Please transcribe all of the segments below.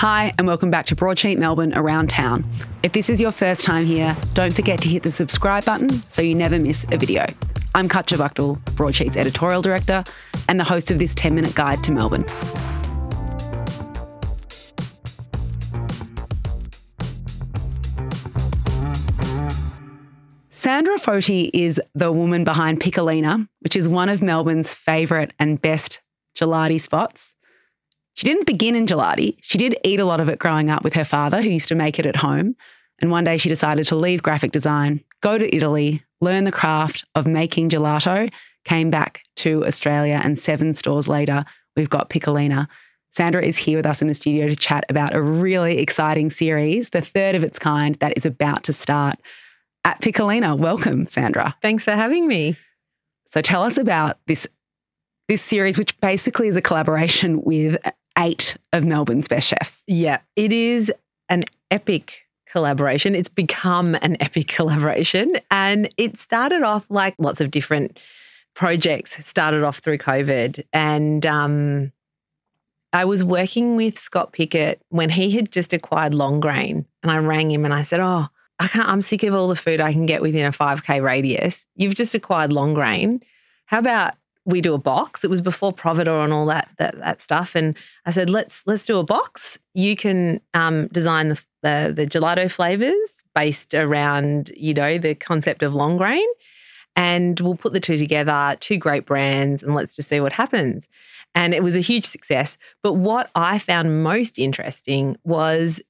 Hi, and welcome back to Broadsheet Melbourne Around Town. If this is your first time here, don't forget to hit the subscribe button so you never miss a video. I'm Katya Wachtel, Broadsheet's editorial director and the host of this 10 minute guide to Melbourne. Sandra Foti is the woman behind Piccolina, which is one of Melbourne's favourite and best gelati spots. She didn't begin in gelati. She did eat a lot of it growing up with her father, who used to make it at home. And one day she decided to leave graphic design, go to Italy, learn the craft of making gelato, came back to Australia, and seven stores later, we've got Piccolina. Sandra is here with us in the studio to chat about a really exciting series, the third of its kind that is about to start at Piccolina. Welcome, Sandra. Thanks for having me. So tell us about this this series, which basically is a collaboration with eight of Melbourne's best chefs. Yeah, it is an epic collaboration. It's become an epic collaboration. And it started off like lots of different projects, started off through COVID. And um, I was working with Scott Pickett when he had just acquired Long Grain. And I rang him and I said, Oh, I can't, I'm sick of all the food I can get within a 5K radius. You've just acquired Long Grain. How about we do a box. It was before Providoor and all that that, that stuff. And I said, let's let's do a box. You can um, design the, the, the gelato flavors based around you know the concept of long grain, and we'll put the two together. Two great brands, and let's just see what happens. And it was a huge success. But what I found most interesting was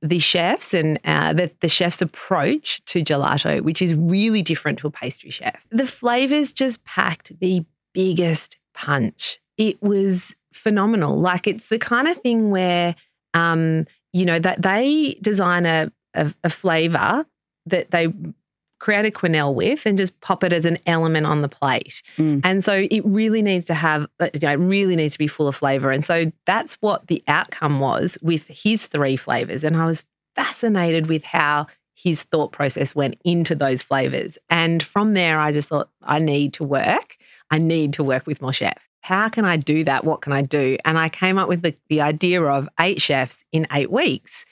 the chefs and uh, the, the chef's approach to gelato, which is really different to a pastry chef. The flavors just packed the biggest punch. It was phenomenal. Like it's the kind of thing where, um, you know, that they design a, a, a flavor that they create a quenelle with and just pop it as an element on the plate. Mm. And so it really needs to have, uh, you know, it really needs to be full of flavor. And so that's what the outcome was with his three flavors. And I was fascinated with how his thought process went into those flavors. And from there, I just thought, I need to work I need to work with more chefs. How can I do that? What can I do? And I came up with the, the idea of eight chefs in eight weeks.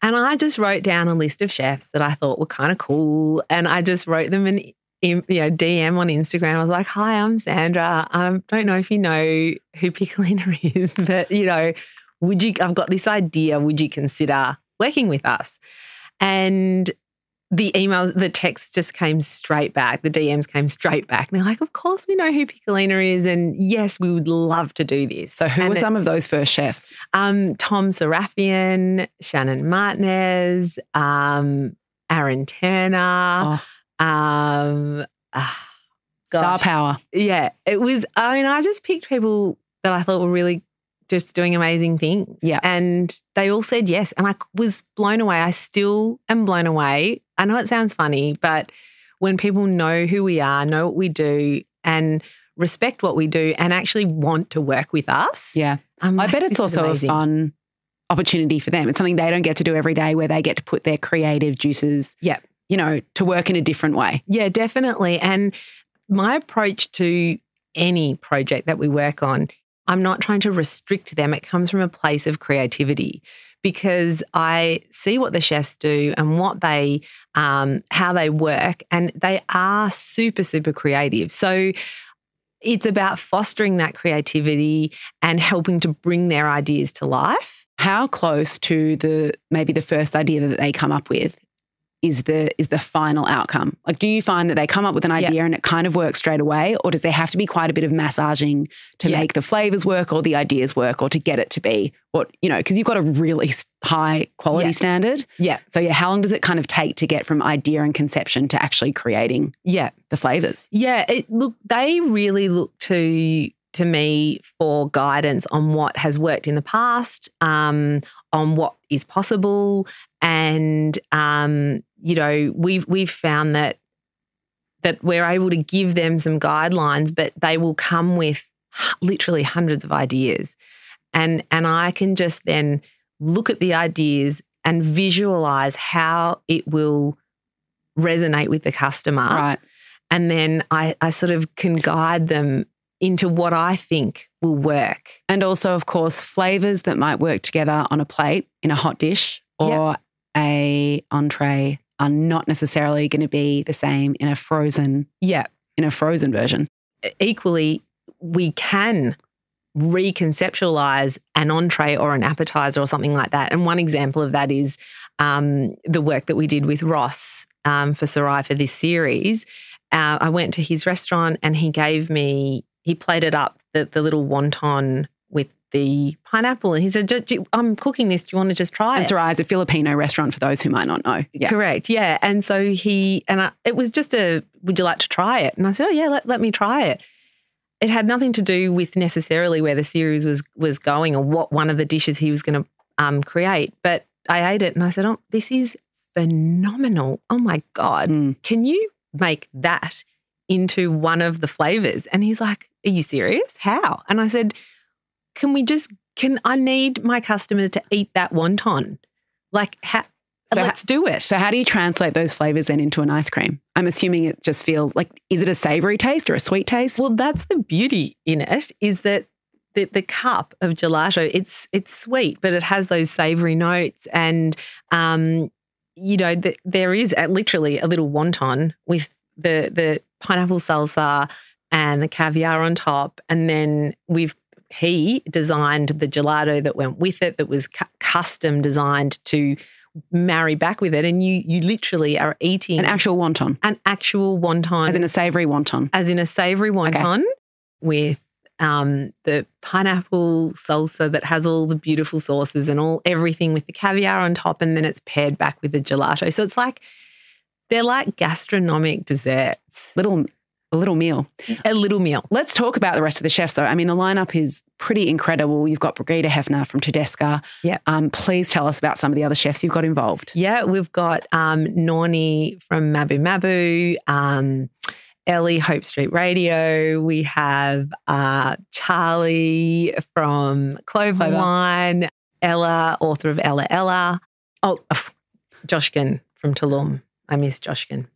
And I just wrote down a list of chefs that I thought were kind of cool. And I just wrote them an you know, DM on Instagram. I was like, "Hi, I'm Sandra. I um, don't know if you know who Piccolina is, but you know, would you? I've got this idea. Would you consider working with us?" And the email, the text just came straight back. The DMs came straight back. And they're like, of course we know who Piccolina is. And yes, we would love to do this. So who and were some of those first chefs? Um, Tom Sarafian, Shannon Martinez, um, Aaron Turner. Oh. Um, uh, Star power. Yeah. It was, I mean, I just picked people that I thought were really just doing amazing things. Yeah. And they all said yes. And I was blown away. I still am blown away. I know it sounds funny, but when people know who we are, know what we do, and respect what we do, and actually want to work with us. Yeah. I'm i bet it's also a fun opportunity for them. It's something they don't get to do every day where they get to put their creative juices. Yeah. You know, to work in a different way. Yeah, definitely. And my approach to any project that we work on I'm not trying to restrict them. It comes from a place of creativity because I see what the chefs do and what they, um, how they work, and they are super, super creative. So it's about fostering that creativity and helping to bring their ideas to life. How close to the maybe the first idea that they come up with is the is the final outcome? Like, do you find that they come up with an idea yeah. and it kind of works straight away, or does there have to be quite a bit of massaging to yeah. make the flavors work or the ideas work, or to get it to be what you know? Because you've got a really high quality yeah. standard. Yeah. So yeah, how long does it kind of take to get from idea and conception to actually creating? Yeah, the flavors. Yeah. It, look, they really look to to me for guidance on what has worked in the past, um, on what is possible, and um, you know we've we've found that that we're able to give them some guidelines, but they will come with literally hundreds of ideas, and and I can just then look at the ideas and visualize how it will resonate with the customer, right? And then I, I sort of can guide them into what I think will work. And also, of course, flavors that might work together on a plate in a hot dish or a entree are not necessarily going to be the same in a frozen Yeah. in a frozen version. Equally, we can reconceptualize an entree or an appetizer or something like that. And one example of that is um, the work that we did with Ross um, for Serai for this series. Uh, I went to his restaurant and he gave me, he plated up the, the little wonton with the pineapple. And he said, "Do- do- I'm cooking this. Do you want to just try And it? Serai is a Filipino restaurant for those who might not know. Yeah. Correct. Yeah. And so he, and I, it was just a, would you like to try it? And I said, oh, yeah, let, let me try it. It had nothing to do with necessarily where the series was was going or what one of the dishes he was going to um, create. But I ate it and I said, oh, this is phenomenal. Oh my God. Mm. Can you make that into one of the flavors? And he's like, are you serious? How? And I said, can we just, can I need my customers to eat that wonton? Like, ha- So let's do it. So, how do you translate those flavors then into an ice cream? I'm assuming it just feels like, is it a savory taste or a sweet taste? Well, that's the beauty in it is that the, the cup of gelato, it's it's sweet, but it has those savory notes, and um, you know, the, there is a, literally a little wonton with the the pineapple salsa and the caviar on top, and then we've he designed the gelato that went with it, that was cu- custom designed to marry back with it, and you you literally are eating An actual wonton, an actual wonton as in a savory wonton. as in a savory wonton with um, the pineapple salsa that has all the beautiful sauces and all everything with the caviar on top, and then it's paired back with the gelato. So it's like they're like gastronomic desserts, Little, a little meal. a little meal. Let's talk about the rest of the chefs, though. I mean, the lineup is pretty incredible. You've got Brigitte Hafner from Tedesca. Yeah. Um, please tell us about some of the other chefs you've got involved. Yeah, we've got um, Nornie from Mabu Mabu, um, Ellie Hope Street Radio. We have uh, Charlie from Clover, Clover. Wine, Ella, author of Ella Ella. Oh, Coskun from Tulum. I miss Coskun.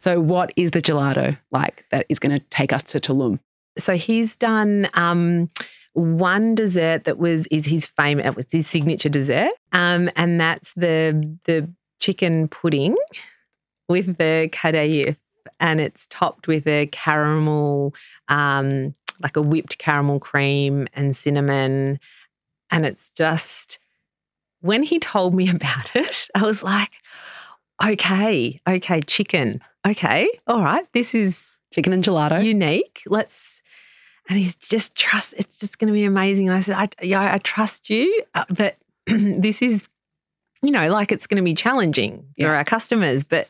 So, what is the gelato like that is going to take us to Tulum? So he's done um, one dessert that was is his fame. It was his signature dessert, um, and that's the the chicken pudding with the kadayif, and it's topped with a caramel, um, like a whipped caramel cream and cinnamon, and it's just. When he told me about it, I was like, okay, okay, chicken. Okay, all right, this is Chicken and gelato. unique. Let's, and he's just trust. It's just going to be amazing. And I said, I, yeah, I trust you, uh, but this is, you know, like it's going to be challenging Yeah. for our customers. But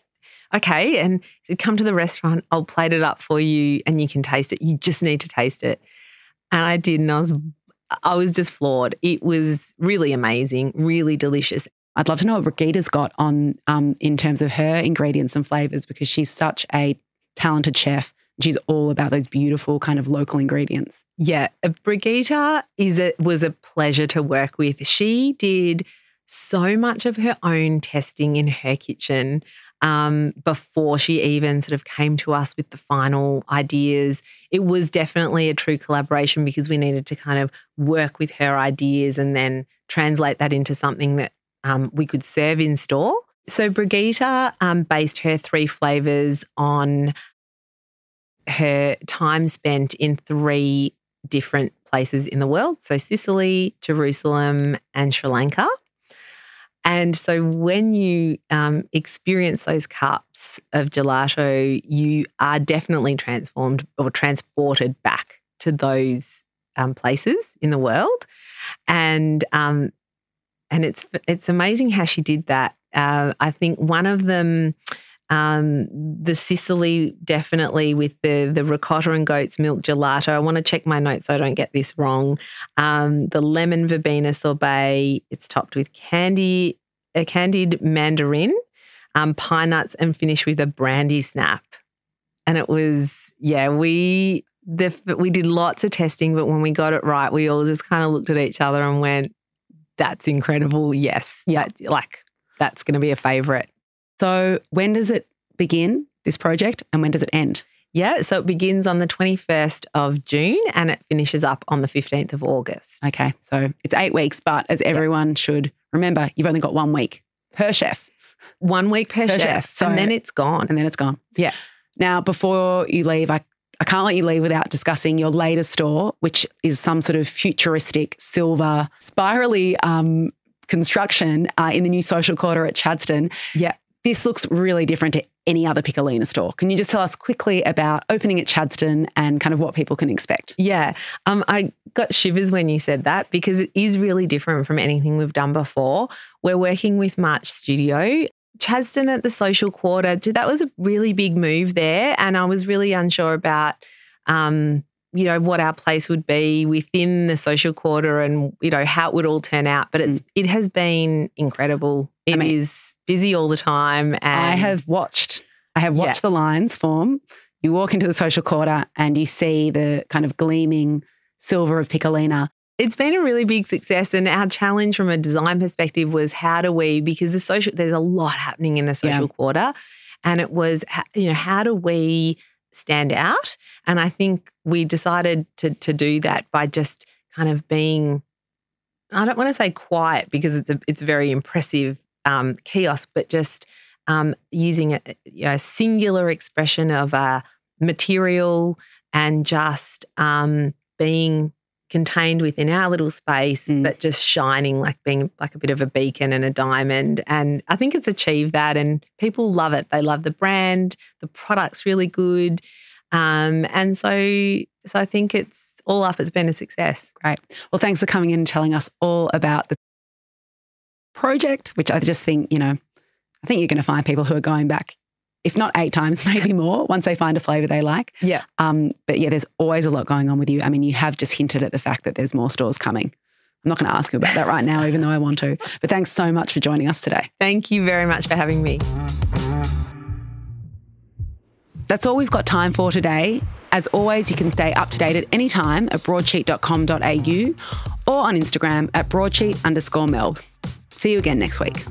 okay, and he said, come to the restaurant. I'll plate it up for you, and you can taste it. You just need to taste it. And I did, and I was, I was just floored. It was really amazing, really delicious. I'd love to know what Brigitte's got on um, in terms of her ingredients and flavors because she's such a talented chef. She's all about those beautiful kind of local ingredients. Yeah, uh, Brigitte is a, was a pleasure to work with. She did so much of her own testing in her kitchen um, before she even sort of came to us with the final ideas. It was definitely a true collaboration because we needed to kind of work with her ideas and then translate that into something that um, we could serve in store. So Brigitte um, based her three flavors on her time spent in three different places in the world. So Sicily, Jerusalem, and Sri Lanka. And so when you um, experience those cups of gelato, you are definitely transformed or transported back to those um, places in the world. And um, and it's it's amazing how she did that. Uh, I think one of them, um, the Sicily, definitely with the the ricotta and goat's milk gelato. I want to check my notes so I don't get this wrong. Um, the lemon verbena sorbet. It's topped with candy, a candied mandarin, um, pine nuts, and finished with a brandy snap. And it was yeah we. The, we did lots of testing, but when we got it right, we all just kind of looked at each other and went, "That's incredible! Yes, yeah, like that's going to be a favorite." So, when does it begin, this project, and when does it end? Yeah, so it begins on the 21st of June and it finishes up on the 15th of August. Okay, so it's eight weeks, but as everyone should remember, you've only got one week per chef, One week per, Per chef, chef, so- and then it's gone. and then it's gone. Yeah. Now, before you leave, I, I can't let you leave without discussing your latest store, which is some sort of futuristic silver, spirally um, construction uh, in the new social quarter at Chadstone. Yeah. This looks really different to any other Piccolina store. Can you just tell us quickly about opening at Chadstone and kind of what people can expect? Yeah. Um, I got shivers when you said that because it is really different from anything we've done before. We're working with March Studio. Chadstone at the social quarter, that was a really big move there. And I was really unsure about, um, you know, what our place would be within the social quarter and, you know, how it would all turn out. But it's, it has been incredible. It is mean- busy all the time. And I have watched. I have watched the lines form. You walk into the social quarter and you see the kind of gleaming silver of Piccolina. It's been a really big success and our challenge from a design perspective was how do we because the social there's a lot happening in the social Yeah. quarter and it was you know how do we stand out and i think we decided to to do that by just kind of being i don't want to say quiet because it's a it's a very impressive um, kiosk but just um, using a, you know, a singular expression of a material and just um, being contained within our little space, Mm. but just shining like being like a bit of a beacon and a diamond. And I think it's achieved that, and people love it. They love the brand. The product's really good, um, and so so I think it's all up. It's been a success. Great. Well, thanks for coming in and telling us all about the project, which I just think, you know, I think you're going to find people who are going back, if not eight times, maybe more, once they find a flavor they like. Yeah. Um, but yeah, there's always a lot going on with you. I mean, you have just hinted at the fact that there's more stores coming. I'm not going to ask you about that right now, even though I want to. But thanks so much for joining us today. Thank you very much for having me. That's all we've got time for today. As always, you can stay up to date at any time at broadsheet.com.au or on Instagram at broadsheet underscore mel. See you again next week.